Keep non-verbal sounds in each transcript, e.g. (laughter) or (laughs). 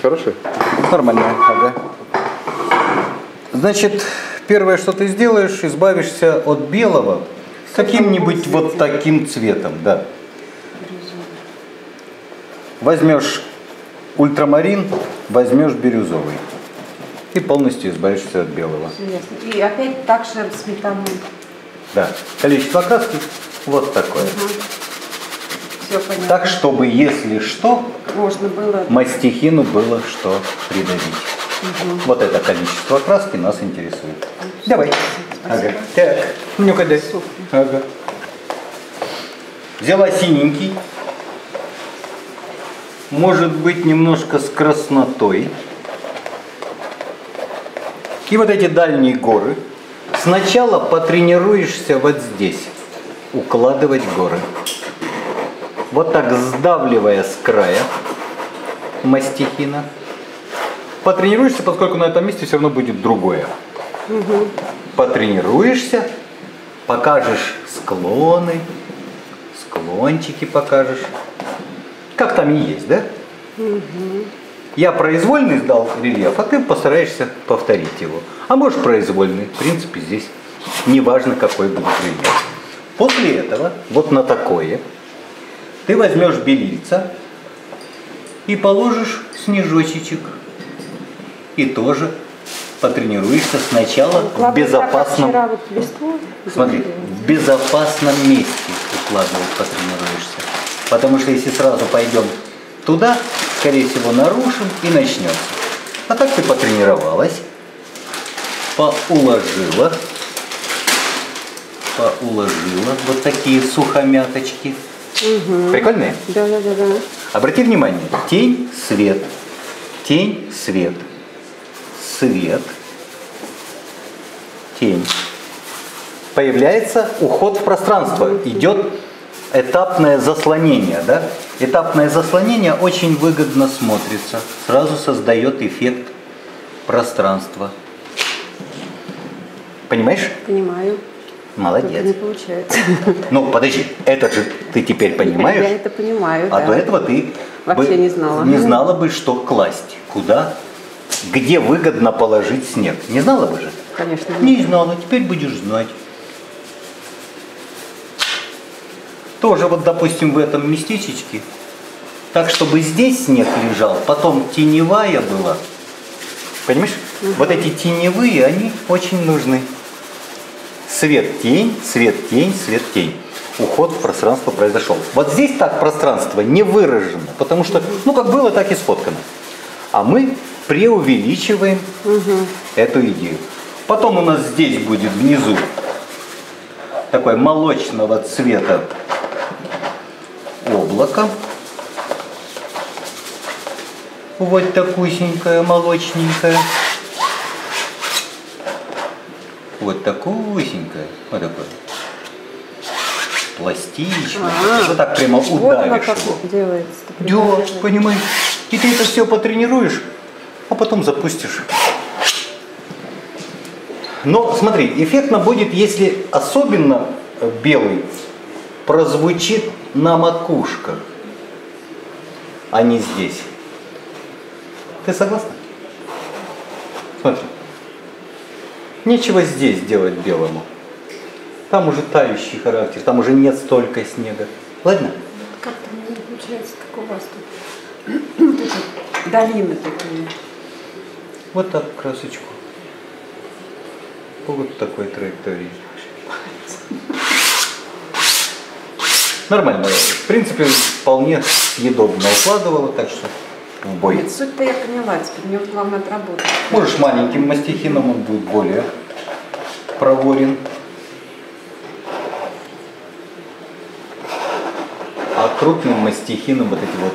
Хороший? Нормально, ага. Значит, первое, что ты сделаешь, избавишься от белого каким-нибудь вот таким цветом, да. Возьмешь ультрамарин, возьмешь бирюзовый. И полностью избавишься от белого. И опять так же сметану. Да. Количество краски вот такое. Все понятно. Так, чтобы, если что, Можно было. мастихину было что придавить. Вот это количество краски нас интересует. Давай. Ага. Так, ну-ка дай. Ага. Взяла синенький. Может быть немножко с краснотой. И вот эти дальние горы. Сначала потренируешься вот здесь. Укладывать горы. Вот так сдавливая с края мастихина. Потренируешься, поскольку на этом месте все равно будет другое. Потренируешься, покажешь склоны, склончики покажешь. Как там и есть, да? Я произвольный сдал рельеф, а ты постараешься повторить его. А можешь произвольный. В принципе, здесь не важно, какой будет рельеф. После этого, вот на такое, ты возьмешь белильца и положишь снежочек. И тоже потренируешься сначала в безопасном Вчера вот листву. Смотри, в безопасном месте укладывать потренируешься. Потому что если сразу пойдем туда, скорее всего, нарушим и начнется. А так ты потренировалась, поуложила, поуложила вот такие сухомяточки. Прикольные? Да, да, да, да. Обрати внимание, тень, свет, тень, свет, свет, тень. Появляется уход в пространство, идет этапное заслонение, да? Этапное заслонение очень выгодно смотрится, сразу создает эффект пространства. Понимаешь? Понимаю. Молодец. Только не получается. (laughs) Ну, подожди, это же ты теперь понимаешь? Я это понимаю, А да. до этого ты Вообще бы не знала. Не знала бы, что класть, куда, где выгодно положить снег. Не знала бы же? Конечно. Не знала, теперь будешь знать. Тоже вот, допустим, в этом местечечке, так, чтобы здесь снег лежал, потом теневая была. Понимаешь? Вот эти теневые, они очень нужны. Свет-тень, свет-тень, свет-тень. Уход в пространство произошел. Вот здесь так пространство не выражено, потому что, ну, как было, так и сфоткано. А мы преувеличиваем эту идею. Потом у нас здесь будет внизу такое молочного цвета облако. Вот такусенькое, молочненькое. Вот такусенькое. Вот такое. Пластичное. А, вот так прямо Вот удавишь его. делается. Да, понимаешь. И ты это все потренируешь, а потом запустишь. Но смотри, эффектно будет, если особенно э, белый прозвучит на макушках, а не здесь. Ты согласна? Смотри. Нечего здесь делать белому. Там уже тающий характер, там уже нет столько снега. Ладно? Как-то не получается, как у вас тут. Долины такие. Вот так красочку. По вот такой траектории. Нормально. В принципе, вполне съедобно укладывала, так что в бой. Нет, суть-то я поняла, теперь мне главное отработать. Можешь маленьким мастихином, он будет более проворен. А крупным мастихином вот эти вот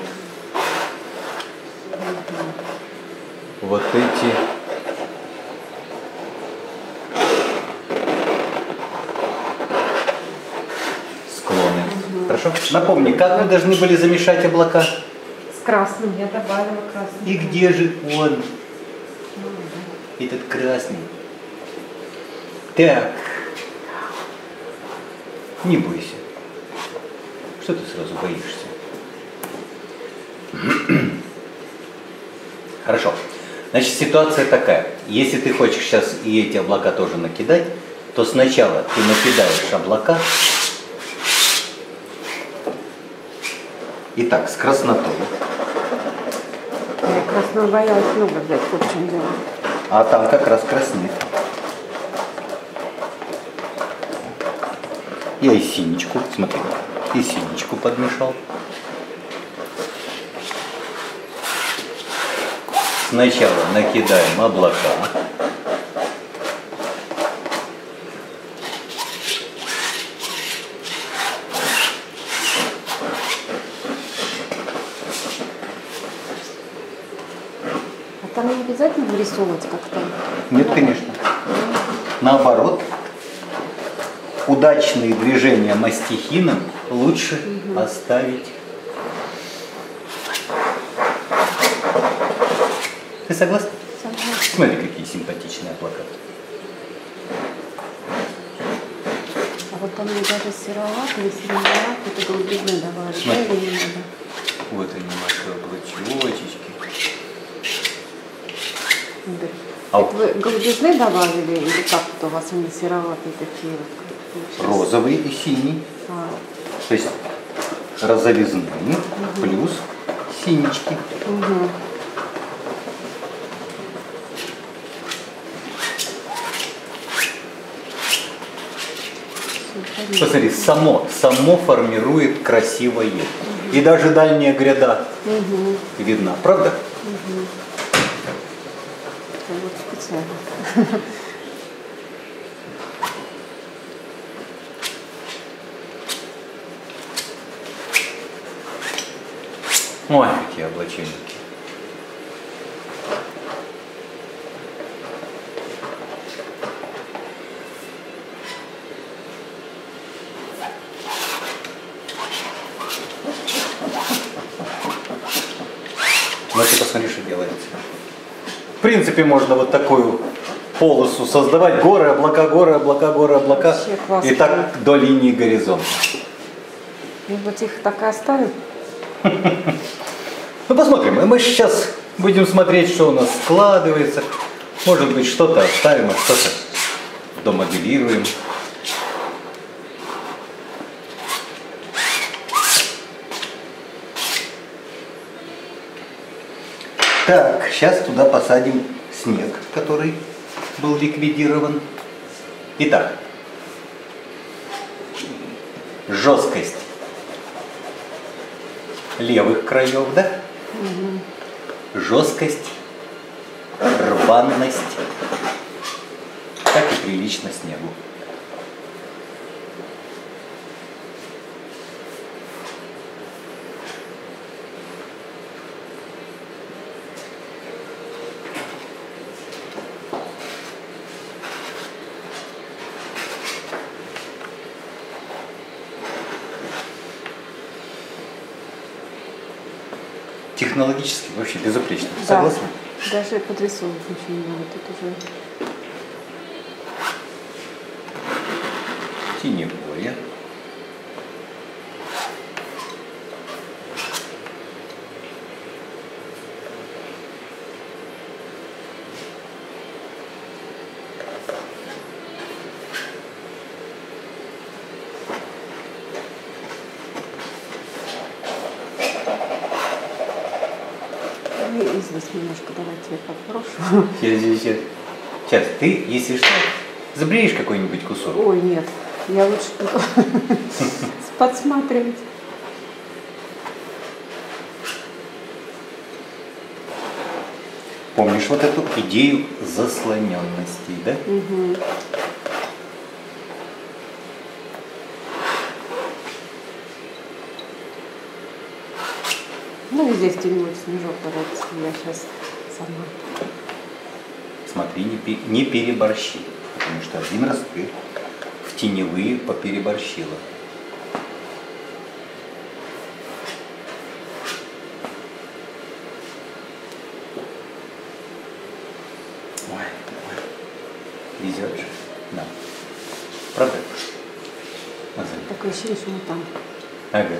вот эти склоны. Хорошо? Напомни, как мы должны были замешать облака? С красным я добавила красный. И где же он? Этот красный. Так. Не бойся. Что ты сразу боишься? (clears throat) Хорошо. Значит, ситуация такая. Если ты хочешь сейчас и эти облака тоже накидать, то сначала ты накидаешь облака. Итак, с краснотой. Красного боялась много взять, вот в чем дело. А там как раз краснеет. Я и синичку, смотри, и синичку подмешал. Сначала накидаем облака. А там не вырисовывать как-то? Нет, конечно. Наоборот, удачные движения мастихином лучше оставить. Ты согласна? Согласна. Смотри, какие симпатичные плакаты. А вот там даже сероват, не сероват, это голубизны добавили. Да, Смотри. или не надо? Вот они, наши облачочки. А это вы голубизны добавили или как вот у вас они сероватые такие вот? розовый и синий. А, То есть розовизны плюс синички. угу. Посмотри, само, само формирует красивое. И даже дальняя гряда видна, правда? Вот специально. Ой, какие облачения. Вот ты посмотри, что делается. В принципе, можно вот такую полосу создавать. Горы, облака, горы, облака, горы, облака. И так до линии горизонта. И вот их так и оставим? (laughs) Ну посмотрим. Мы сейчас будем смотреть, что у нас складывается. Может быть, что-то оставим, а что-то домоделируем. Так, сейчас туда посадим снег, который был ликвидирован. Итак, жесткость левых краев, да? Жесткость, рваность, так и прилично снегу. Технологически вообще безупречно. Да. Согласны? Даже подрисовывать ничего не надо. Тут уже Теневое. Ну, и здесь я попрошу. Сейчас, сейчас, ты, если что, забреешь какой-нибудь кусок. Ой, нет, я лучше буду (laughs) подсматривать. Помнишь вот эту идею заслоненности, да? Ну и здесь теневой снежок, вот я сейчас сама. Смотри, не, не переборщи. Потому что один раз ты в теневые попереборщила. Ой, ой. Везет же. Да. Правда? Такое ощущение, что мы там. Ага.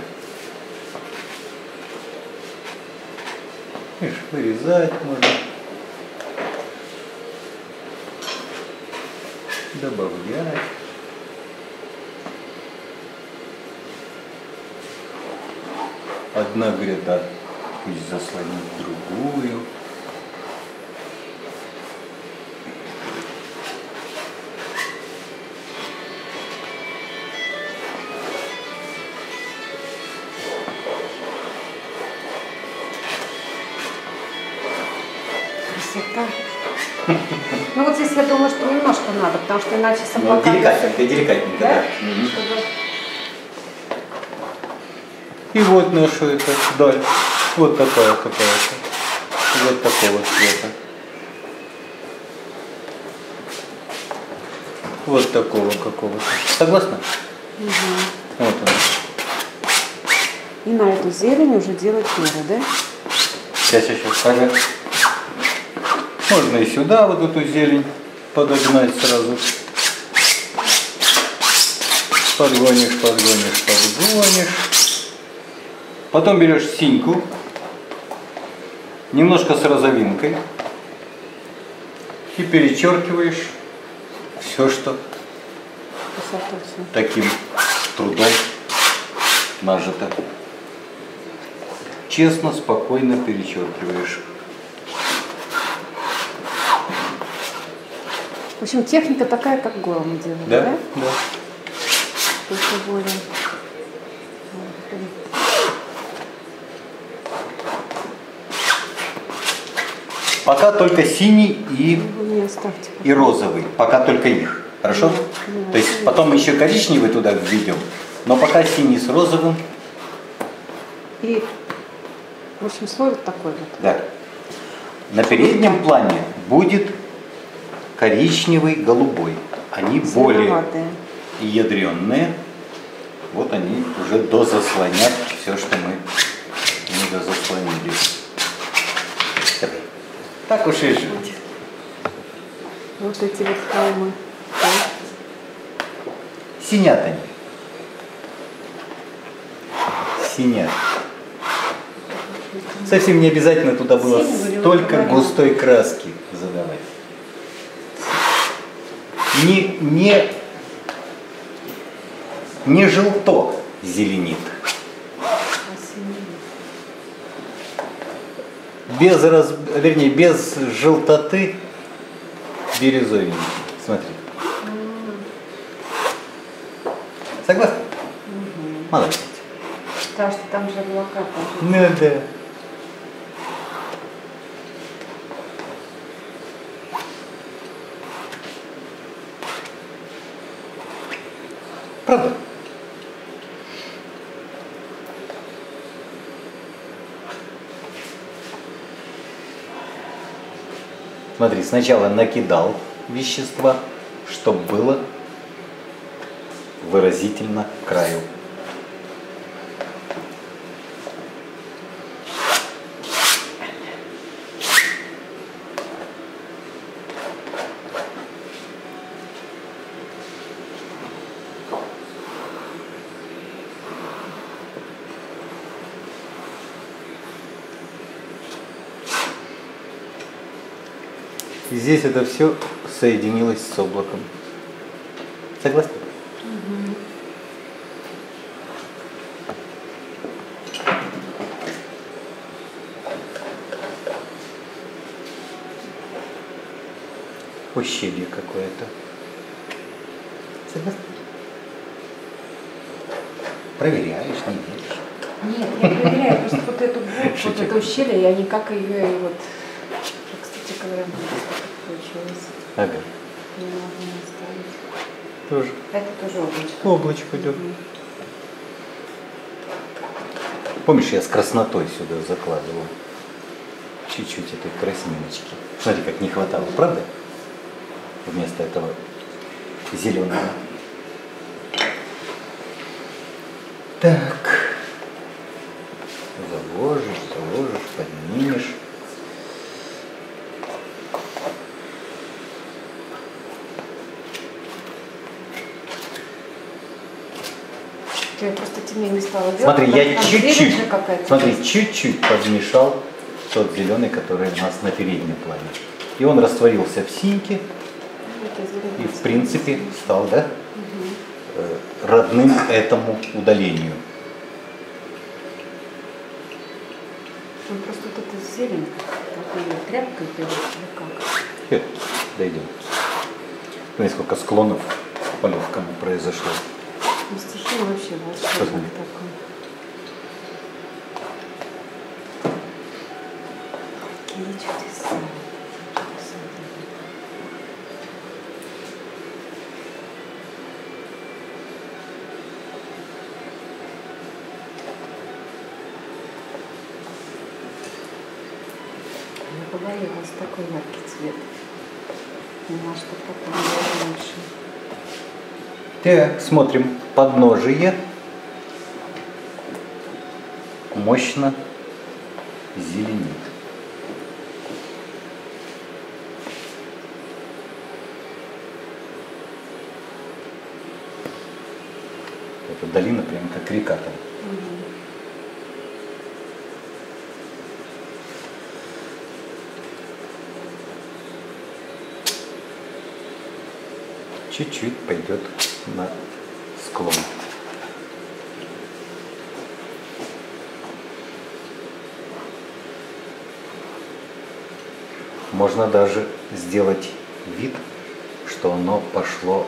Видишь, вырезать можно. Добавлять. Одна гряда пусть заслонит другую. Ну вот здесь я думаю, что немножко надо, потому что иначе с Ну, деликатненько, деликатненько, Да? да. Чтобы- И вот наша эта даль. Вот такая какая-то. Вот такого цвета. Вот такого какого-то. Согласна? Вот она. И на эту зелень уже делать меры, да? Сейчас, сейчас, ага. Можно и сюда вот эту зелень подогнать сразу. Подгонишь, подгонишь, подгонишь. Потом берешь синьку, немножко с розовинкой и перечеркиваешь все, что таким трудом нажито. Честно, спокойно перечеркиваешь. В общем, техника такая, как голым мы делали, да? Да? Да. Только более. Пока только синий и, оставьте. и розовый. Пока только их. Хорошо? Да, да. То есть потом еще коричневый туда введем. Но пока синий с розовым. И, в общем, слой вот такой вот. Да. На переднем плане будет коричневый, голубой. Они более ядреные. Вот они уже дозаслонят все, что мы не дозаслонили. Давай. Так уж и жить. Вот эти вот холмы. Синят они. Синят. Совсем не обязательно туда было столько густой краски задавать. Не, не, не желто зеленит. Без раз, вернее, без желтоты бирюзовенький. Смотри. Согласна? Молодец. Потому что там же облака. Ну да. Правда? (laughs) Смотри, сначала накидал вещества, чтобы было выразительно краю. И здесь это все соединилось с облаком. Согласны? Ущелье какое-то. Согласны? Проверяешь, не веришь. Нет, я проверяю просто вот эту вот, вот это ущелье, я никак ее вот, что, кстати говоря, оставить. Тоже. Это тоже облачко. Облачко идет. Помнишь, я с краснотой сюда закладывал? Чуть-чуть этой красниночки. Смотри, как не хватало, правда? Вместо этого зеленого. Так. Заложишь, заложишь, поднимешь. Я просто темнее не стала делать. Смотри, я чуть-чуть, смотри, чуть-чуть подмешал тот зеленый, который у нас на переднем плане. И он растворился в синьке и, в принципе, стал да, э, родным этому удалению. Он просто эта зелень, как ее тряпкой или как? Хе, дойдем. Смотри, сколько склонов по легкому произошло. Стихия вообще Посмотри. такой. Какие чудеса. чудеса. Я говорила, с такой яркий цвет. Поняла, что потом было лучше. Так, смотрим. Подножие мощно зеленит. Эта долина прям как река там. Чуть-чуть пойдет на склон. Можно даже сделать вид, что оно пошло,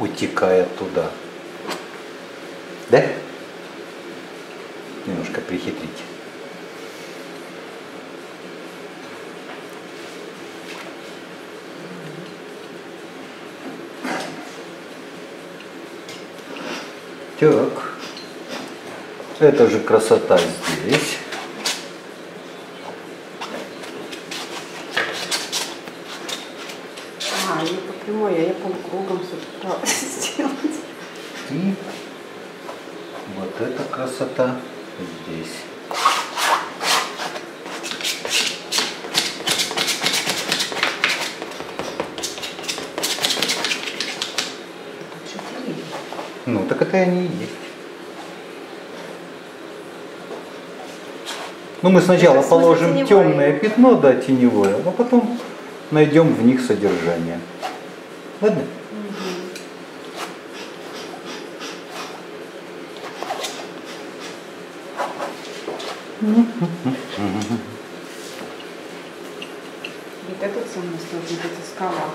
утекая туда. Да? Немножко прихитрить. Так. Это же красота здесь. А, не по прямой, а я полукругом собиралась сделать. И вот эта красота здесь. Тут же деревья. Ну, так это и они и есть. Ну, мы сначала Это, в смысле, положим теневое. темное пятно, да, теневое, а потом найдем в них содержание. Ладно? Вот этот самый сложный, вот эта скала.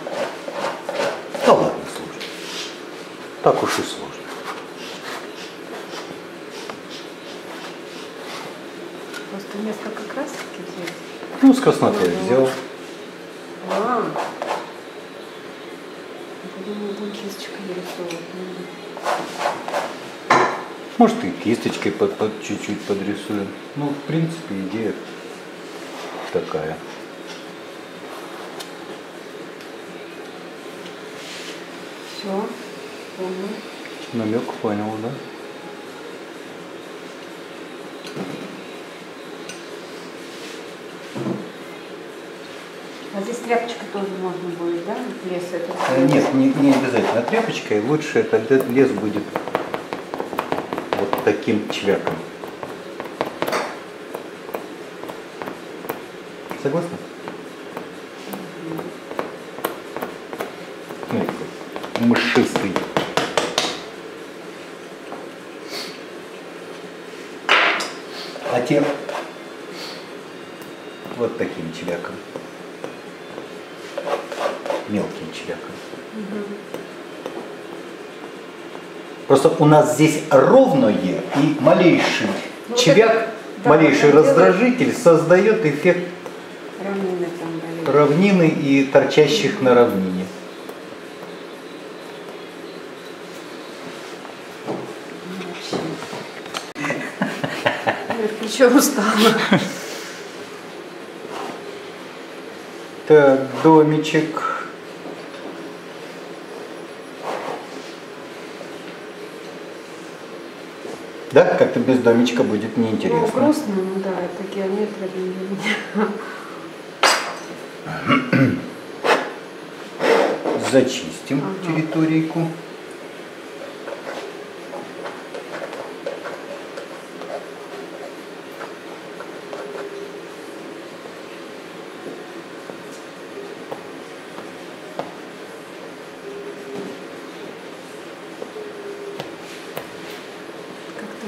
Да ладно, сложно. Так уж и сложно. Просто несколько красок взять. Ну, с краснотой взял. А. Я думала, там кисточкой нарисовывать. надо. Может и кисточкой под, под- чуть-чуть подрисуем. Ну, в принципе, идея такая. Все. Понял. Намек понял, да? А здесь тряпочка тоже можно будет, да? Лес этот. Э, Нет, не, не обязательно тряпочкой. Лучше этот ле- лес будет таким чвяком. Согласна? Смотри, какой мышистый. А те вот таким чвяком. Мелким чвяком. Просто у нас здесь ровное и малейший Ну, чвяк, это- да, малейший это делает- раздражитель создает эффект Равнины там равнины и торчащих на равнине. Плечо устала. Так, домичек. Да, как-то без домичка будет Ну, неинтересно. грустно, ну да, это геометрия для меня. Зачистим Ага. территорийку.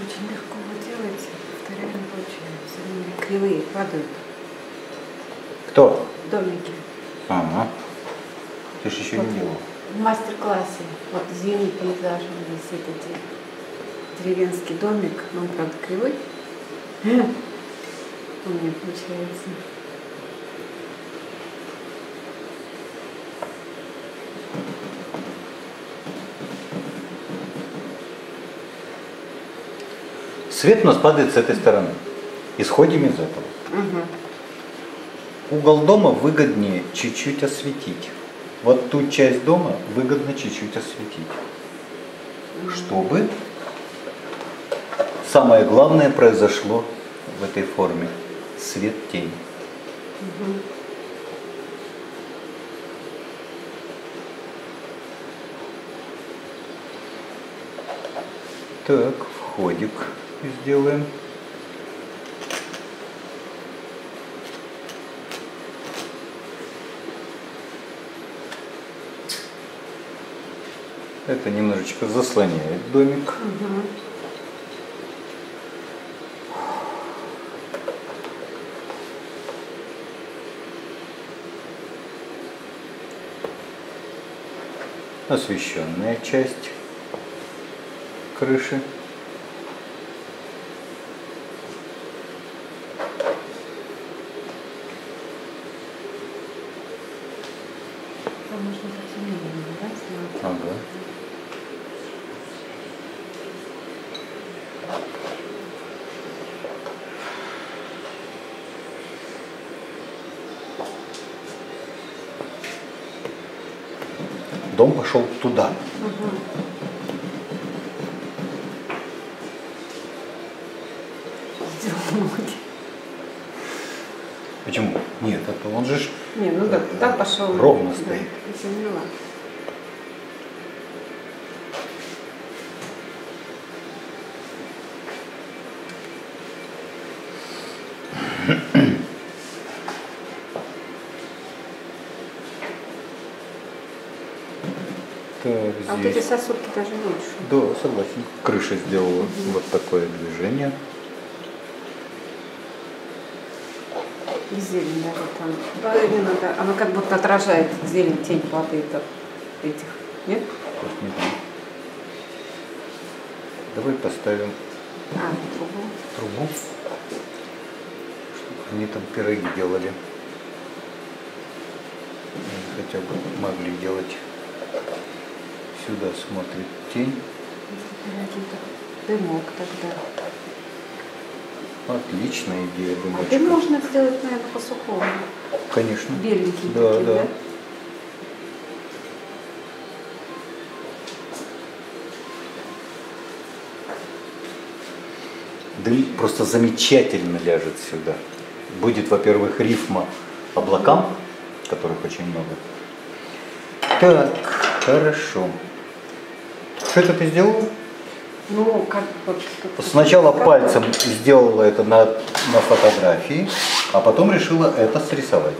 очень легко вы делаете, повторяю, не получается. Они кривые падают. Кто? Домики. Ага. Ты же еще не делал. В мастер-классе, вот зимний пейзаж он висит, эти деревенский домик, но он, правда, кривой. У меня получается. Свет у нас падает с этой стороны. Исходим из этого. Угу. Угол дома выгоднее чуть-чуть осветить. Вот ту часть дома выгодно чуть-чуть осветить. Чтобы самое главное произошло в этой форме. Свет-тень. Угу. Так, входик сделаем. Это немножечко заслоняет домик. Угу. Освещенная часть крыши. Там можно потемнее, да, сделать? Ага. Дом пошел туда. Почему? Нет, это он же Не, ну да, туда пошел. Ровно стоит. я поняла. Сосудки даже лучше. Да, согласен. Крыша сделала вот такое движение. И зелень даже там. Да, именно, да. Она как будто отражает зелень, тень падает от этих. Нет? Не. Давай поставим А, трубу. трубу, чтобы они там пироги делали. Хотя бы могли делать. Сюда смотрит тень. Дымок тогда. Отличная идея, А думаю. дым можно сделать, наверное, по сухому. Конечно. Беленький Да, такие, да. да? Дым просто замечательно ляжет сюда. Будет, во-первых, рифма облакам, которых очень много. Так, хорошо. Что это ты сделал? Ну, как вот... как- Сначала как- пальцем сделала это на, на фотографии, а потом решила это срисовать.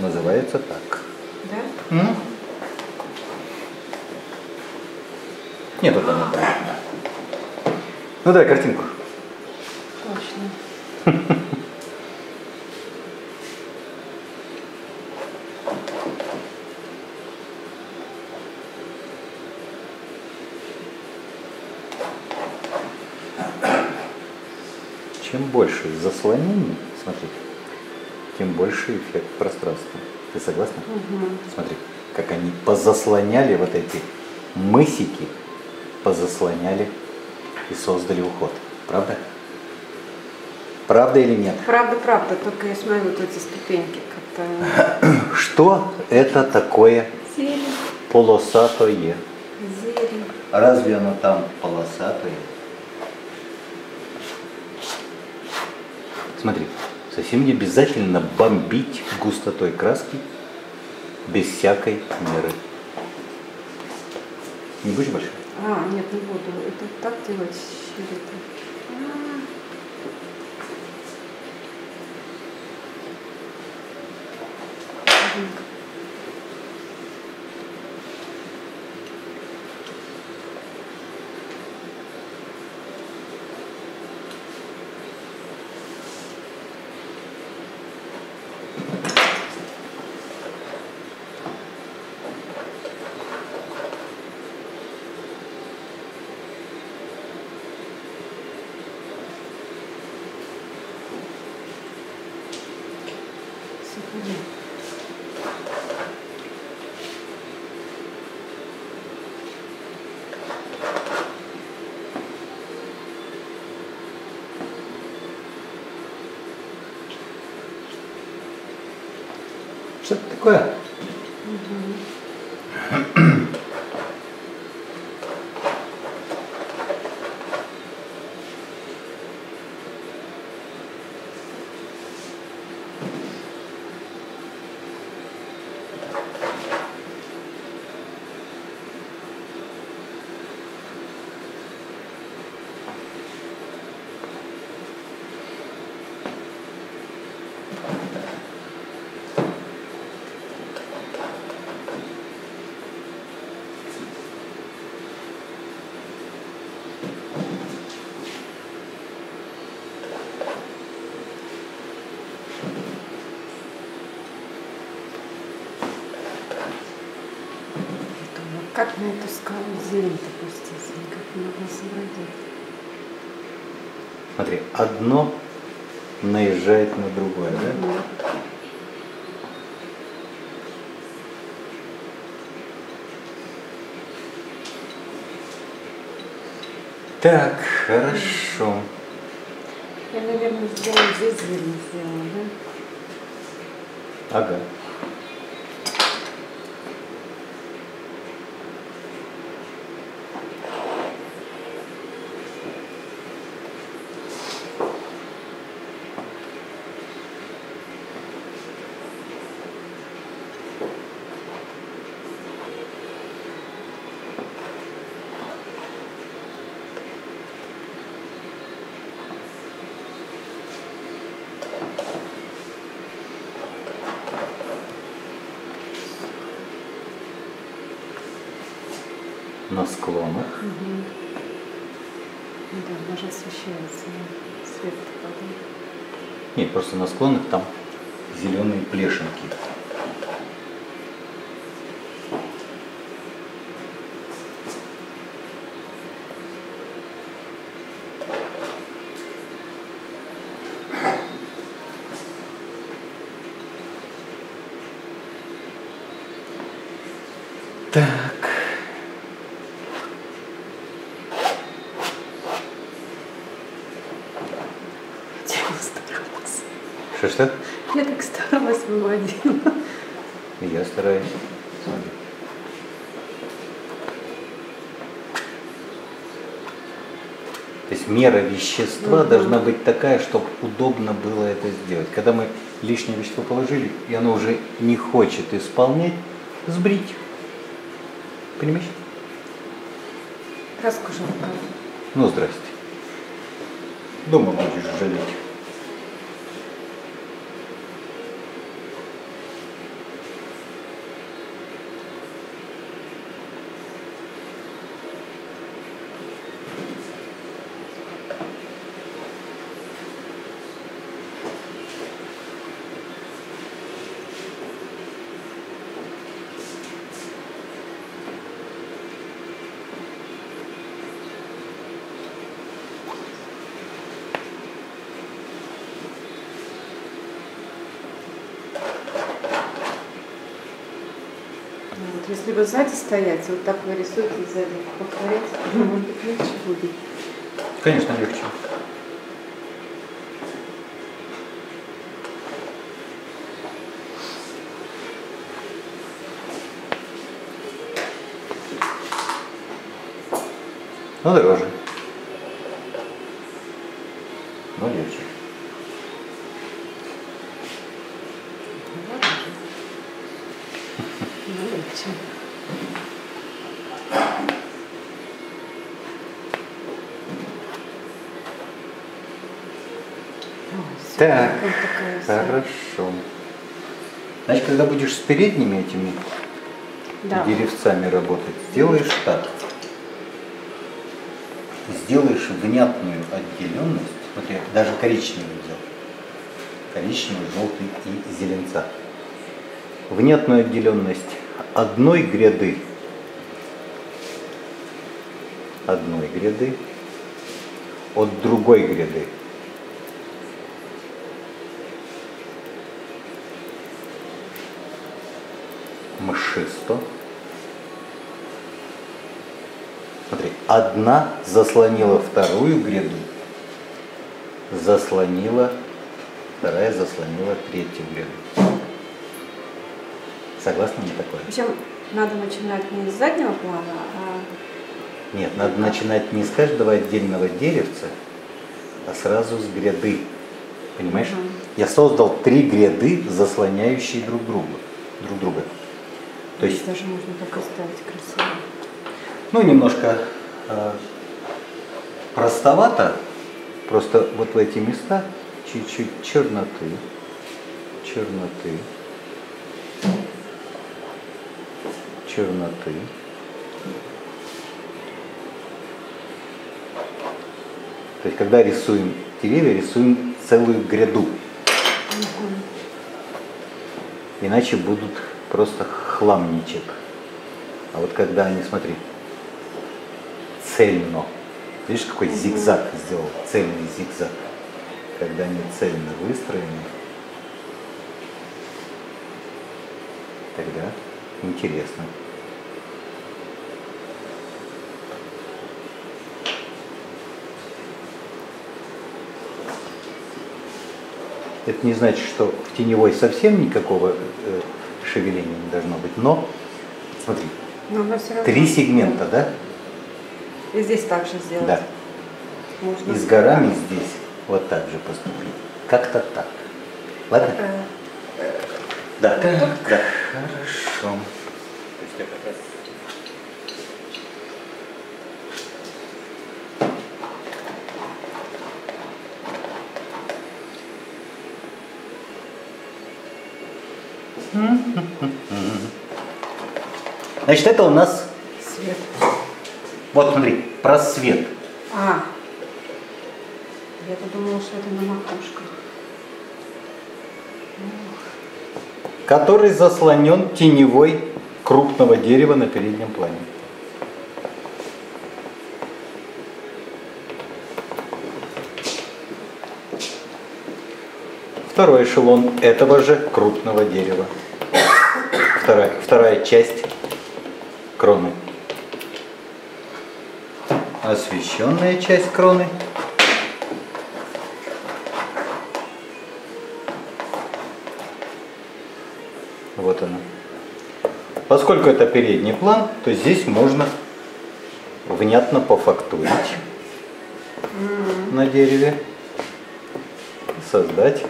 Называется так. Да? М? Нет, это неправильно. Ну дай картинку. Точно. (laughs) Чем больше заслонений, смотри, тем больше эффект пространства. Ты согласна? Мгм. Смотри, как они позаслоняли вот эти мысики, позаслоняли и создали уход. Правда? Правда или нет? Правда, правда, только я смотрю вот эти ступеньки как-то... (clears throat) Что это такое Зелень, полосатое? зелень. Разве оно там полосатое? Смотри, совсем не обязательно бомбить густотой краски без всякой меры. Не будешь больше? А, нет, не буду. Это так делать. Что это такое? (clears throat) (clears throat) Думаю, как на эту скалу зелень-то никак не могла сообразить. Смотри, одно наезжает на другое, да? Так, хорошо. Я, наверное, сделала здесь зелень сделала, да? Ага. На склонах. Ну Да, даже освещается свет. Нет, просто на склонах там зеленые плешинки. Так. Я старалась. Что-что? Я так старалась выводила. И Я стараюсь. Смотри. То есть мера вещества Мгм. должна быть такая, чтобы удобно было это сделать. Когда мы лишнее вещество положили, и оно уже не хочет исполнять, сбрить. Понимаешь? Краску жалко. Ну, здрасте. Дома будешь жалеть. Ну, Вот, если вы сзади стоять, вот так вы рисуете сзади, повторять, может быть, легче будет. Конечно, легче. Ну, дороже. Ну, легче. Ну, легче. Ой, всё, Так. Хорошо. Значит, когда будешь с передними этими Да. деревцами работать, сделаешь так. Сделаешь внятную отделенность. Вот я даже коричневый взял. Коричневый, желтый и зеленца. Внятную отделенность одной гряды. Одной гряды от другой гряды. что? Смотри, одна заслонила вторую гряду, заслонила, вторая заслонила третью гряду. Согласны на такое? Причем надо начинать не с заднего плана, а Нет, надо начинать не с каждого отдельного деревца, а сразу с гряды. Понимаешь? Мгм. Я создал три гряды, заслоняющие друг друга. Друг друга. То есть, здесь даже можно так оставить красиво. ну, немножко простовато. Просто вот в эти места чуть-чуть черноты. Черноты. Черноты. То есть, когда рисуем деревья, рисуем целую гряду. Иначе будут просто хламничек. А вот когда они, смотри, цельно. Видишь, какой зигзаг сделал? Цельный зигзаг. Когда они цельно выстроены, тогда интересно. Это не значит, что в теневой совсем никакого э, шевеления не должно быть, но смотри, Но три сегмента, да? И здесь также сделать. Да. Можно И с горами здесь вот так же поступить. Как-то так. Ладно? Э, Да. Да. Хорошо. То есть я как раз Значит, это у нас. Вот смотри, просвет. А. Я-то думала, что это на макушках. который заслонен теневой крупного дерева на переднем плане. Второй эшелон этого же крупного дерева. Вторая, вторая часть кроны. Освещенная часть кроны. Вот она. Поскольку это передний план, то здесь можно внятно пофактурить на дереве, создать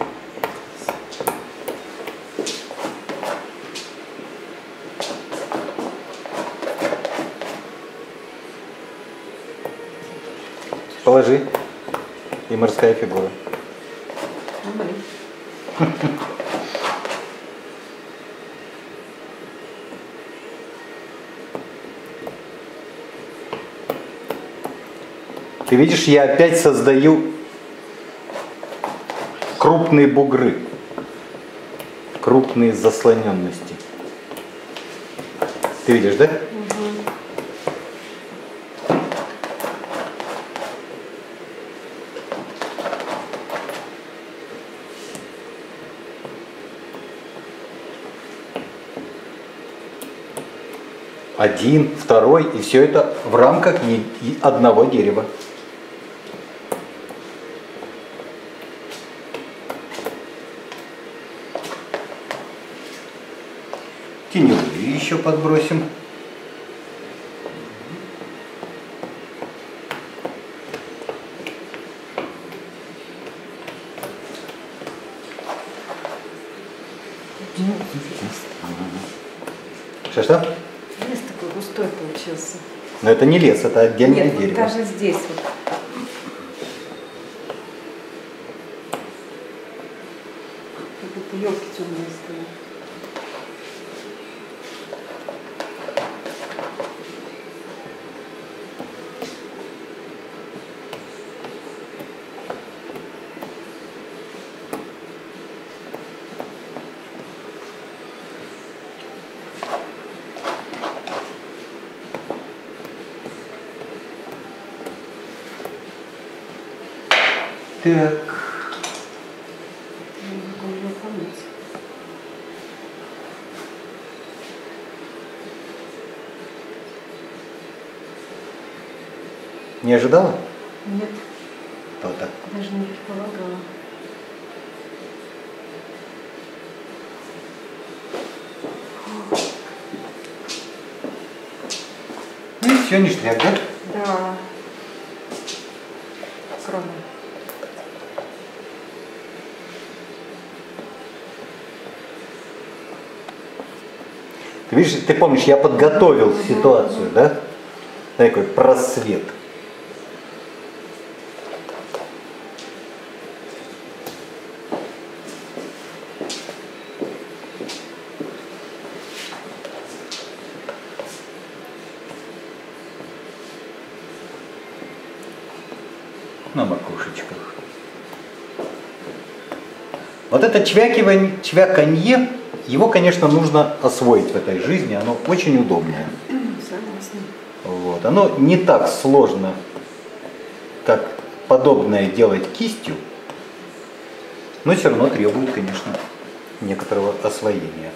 Положи. И морская фигура. Ну. Ты видишь, я опять создаю крупные бугры, крупные заслоненности. Ты видишь, да? Один, второй, и все это в рамках одного дерева. Теневые еще подбросим. Что-что? Лес такой густой получился. Но это не лес, это отдельное Нет, дерево. даже здесь вот. Как будто елки темные стоят. Так. Не ожидала? Нет. А То-то. Даже не предполагала. Ну и все, ништяк, да? Ты видишь, ты помнишь, я подготовил ситуацию, да? Такой просвет. На макушечках. Вот это чвякивание, чвяканье, его, конечно, нужно освоить в этой жизни, оно очень удобное. Вот. Оно не так сложно, как подобное делать кистью, но все равно требует, конечно, некоторого освоения.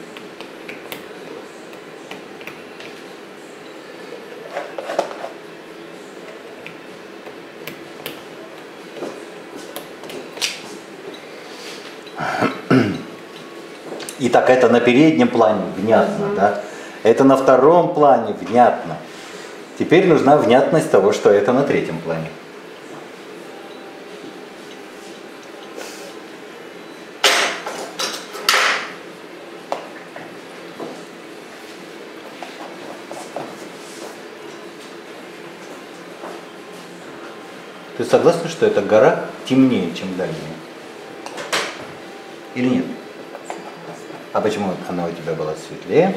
Итак, это на переднем плане внятно, да? Это на втором плане внятно. Теперь нужна внятность того, что это на третьем плане. Ты согласна, что эта гора темнее, чем дальняя? Или нет? А почему она у тебя была светлее?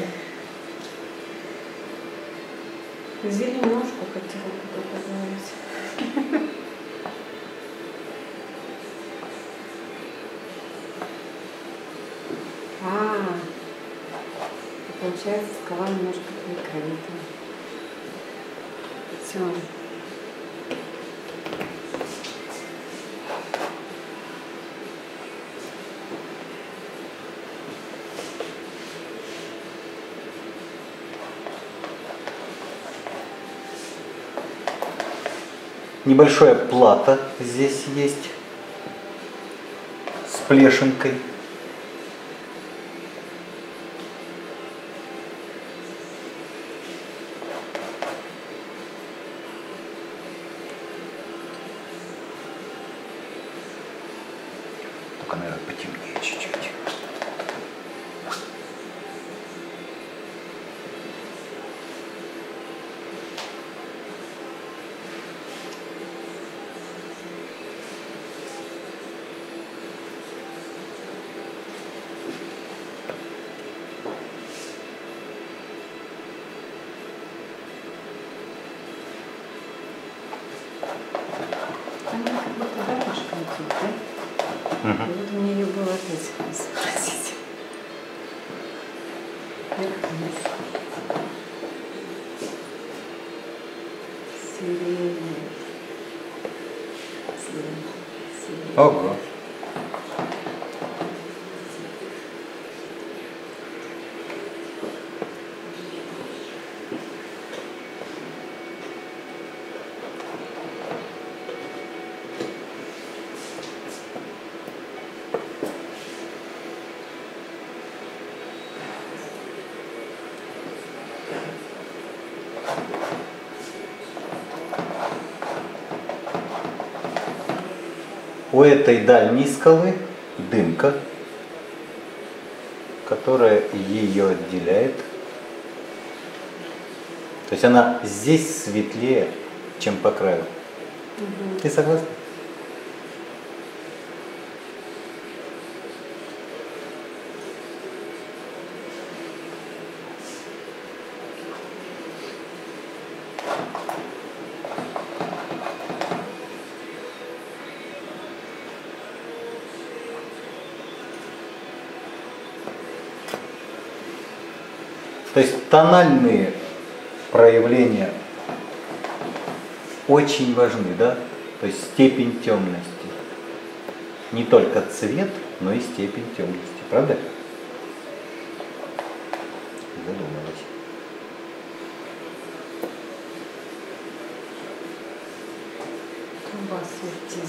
Зеленушку хотела бы. (laughs) А, получается, скала немножко прикрыта. Все. Небольшое плато здесь есть с плешинкой. Только, наверное, потемнее чуть-чуть. Она как будто дорожка идет, да? Мгм. И вот мне ее было опять изобразить. Вверх-вниз. Сирень. Сирень. Сирень. Ого. У этой дальней скалы дымка, которая ее отделяет. То есть она здесь светлее, чем по краю. Ты согласна? То есть тональные проявления очень важны, да? То есть степень темности. Не только цвет, но и степень темности. Правда? Задумалась. Труба светила.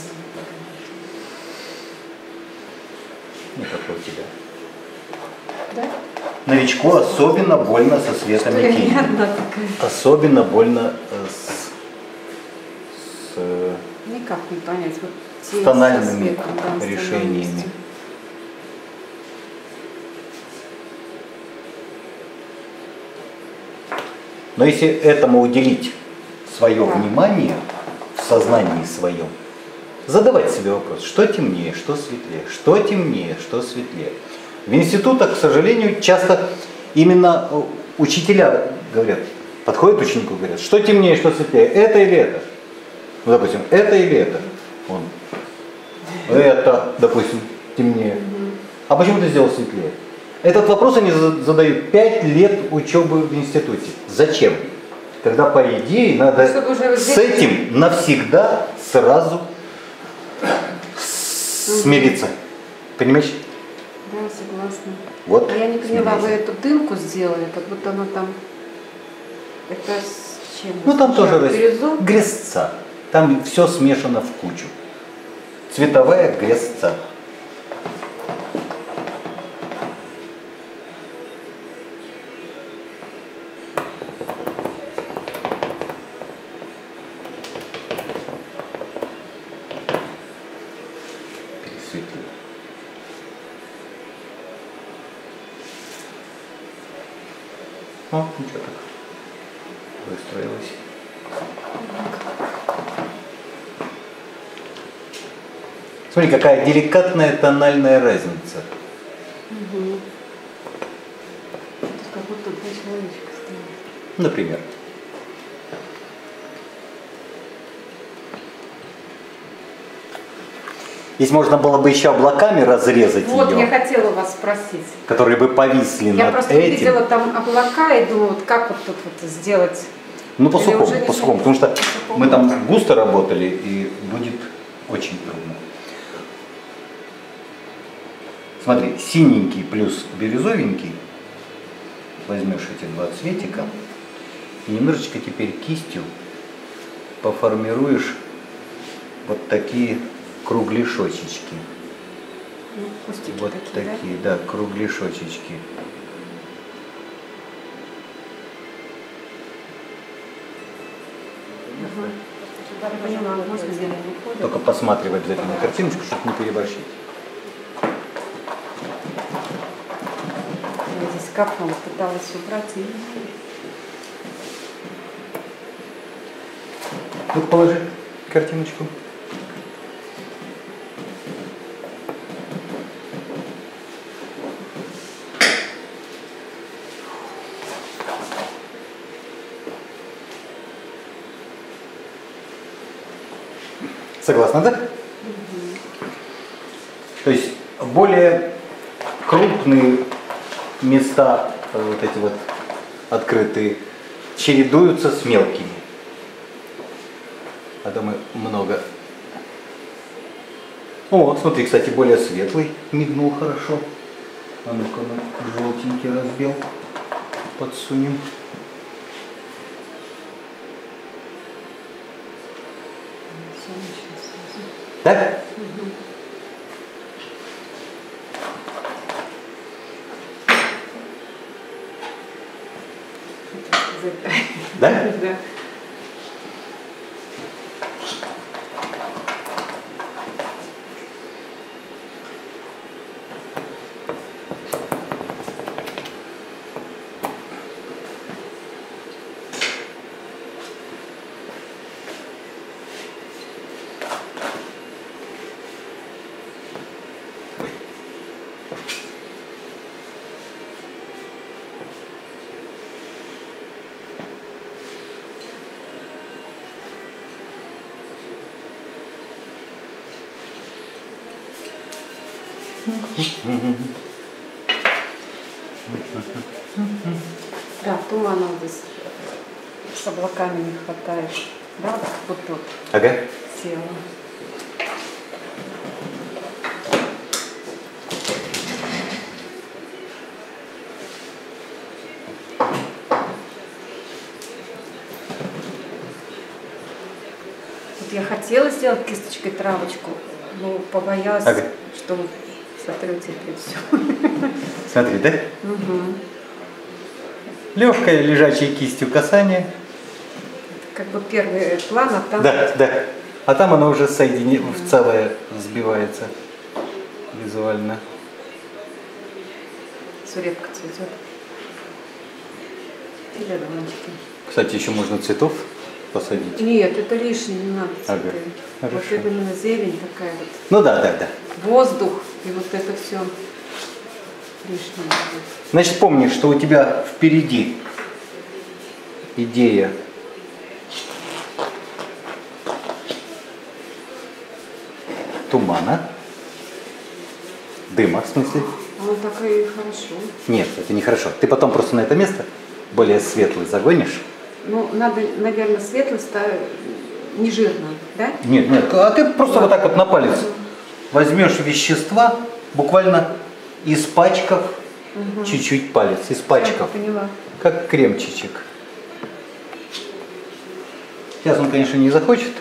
Не как у тебя. Да? Новичку особенно больно со светом и тенью. Особенно больно э, с, с, э, Никак не понять. Вот с тональными светом, да, решениями. Но если этому уделить свое Да. внимание в сознании своем, задавать себе вопрос, что темнее, что светлее, что темнее, что светлее. В институтах, к сожалению, часто именно э, учителя говорят, подходят ученику и говорят, что темнее, что светлее, это или это? Ну, допустим, это или это? Он, это, допустим, темнее. А почему ты сделал светлее? Этот вопрос они за- задают 5 лет учебы в институте. Зачем? Когда, по идее, надо с этим навсегда сразу смириться. Понимаешь? Да, согласна. Вот. А я не поняла, вы эту дымку сделали, как будто она там... Это с чем? Ну там тоже Бирюзу? грязца. Там все смешано в кучу. Цветовая грязца. Смотри, какая деликатная тональная разница. Мгм. Тут как будто два человечка стоят. Например. Если можно было бы еще облаками разрезать Вот, ее, я хотела вас спросить. которые бы повисли Я над просто этим. увидела там облака и думаю, вот как вот тут вот сделать. Ну, по сухому, по сухому, потому что По мы там густо работали и будет очень трудно. Смотри, синенький плюс бирюзовенький, возьмешь эти два цветика и немножечко теперь кистью поформируешь вот такие кругляшочечки. Ну, Вот такие, да? такие, да, кругляшочечки. Можно сделать. Только посматривай обязательно на картиночку, чтобы не переборщить. Я здесь капнула, пыталась убрать и... Ну, положи картиночку. Согласна, да? То есть более крупные места, э, вот эти вот открытые, чередуются с мелкими. А то мы много. О, смотри, кстати, более светлый мигнул хорошо. А ну-ка, мы желтенький разбил. Подсунем. Сразу. Так? Да? Да. Да, тумана здесь с облаками не хватает. Да, вот тут Ага. села. Вот я хотела сделать кисточкой травочку, но побоялась, Ага. что сотрете это все. Смотри, да? Легкое лежачее кистью касание. Как бы первый план, а там Да, да. А там оно уже соедини... в целое сбивается визуально. сурепка цветет. Или романчики. Кстати, еще можно цветов посадить. Нет, это лишнее, не надо Ага, цветы. Вот хорошо. это именно зелень такая вот. Ну да, да, да. Воздух, и вот это все лишнее. Значит, помни, что у тебя впереди идея тумана, дыма, в смысле. Оно так и хорошо. Нет, это нехорошо. Ты потом просто на это место более светлый загонишь. Ну, надо, наверное, светлость не жирно, да? Нет, нет, а ты просто вот так вот на палец возьмешь вещества, буквально испачкав чуть-чуть палец, испачкав, Я поняла. как кремчичек. Сейчас он, конечно, не захочет.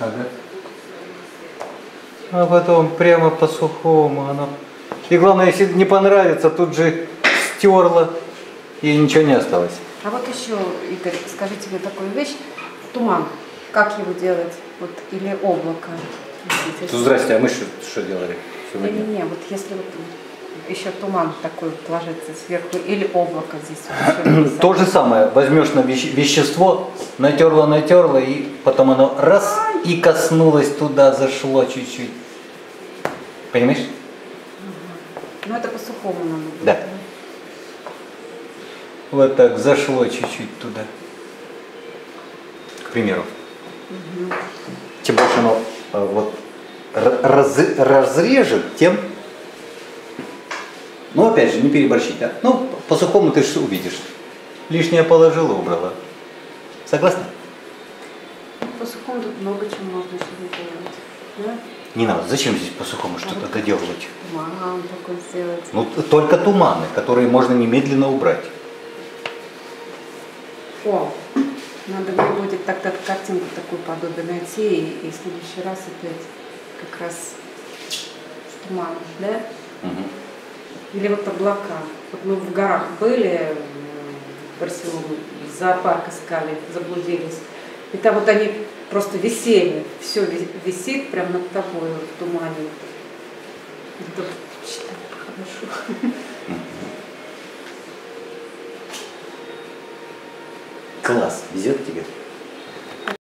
Ага. А потом прямо по сухому оно. И главное, если не понравится, тут же стерла и ничего не осталось. А вот еще, Игорь, скажите мне такую вещь. Туман. Как его делать? Вот, или облако? Если- Здрасте, а мы что, что делали Не-не-не, вот если вот еще туман такой ложится сверху, или облако здесь. То же самое, возьмешь на веще- вещество, натерла, натерла, и потом оно раз и коснулось туда, зашло чуть-чуть. Понимаешь? Ну, это по-сухому надо. Да. Вот так зашло чуть-чуть туда. К примеру. Чем больше оно э, вот раз- разрежет, тем... Ну, опять же, не переборщить, а? Ну, по-сухому ты же увидишь. Лишнее положила, убрала. Согласна? По-сухому тут много чего можно еще делать. Да? Не надо. Зачем здесь по-сухому что-то доделывать? Туман такой сделать. Ну, только туманы, которые можно немедленно убрать. О, надо будет тогда картинку такую подобие найти и, и в следующий раз опять как раз с туманом, да? Мгм. Или вот облака. Вот мы в горах были, м, в Барселоне, зоопарк искали, заблудились. И там вот они просто висели, все висит прямо над тобой в тумане. Это хорошо. (laughs) Класс, везет тебе.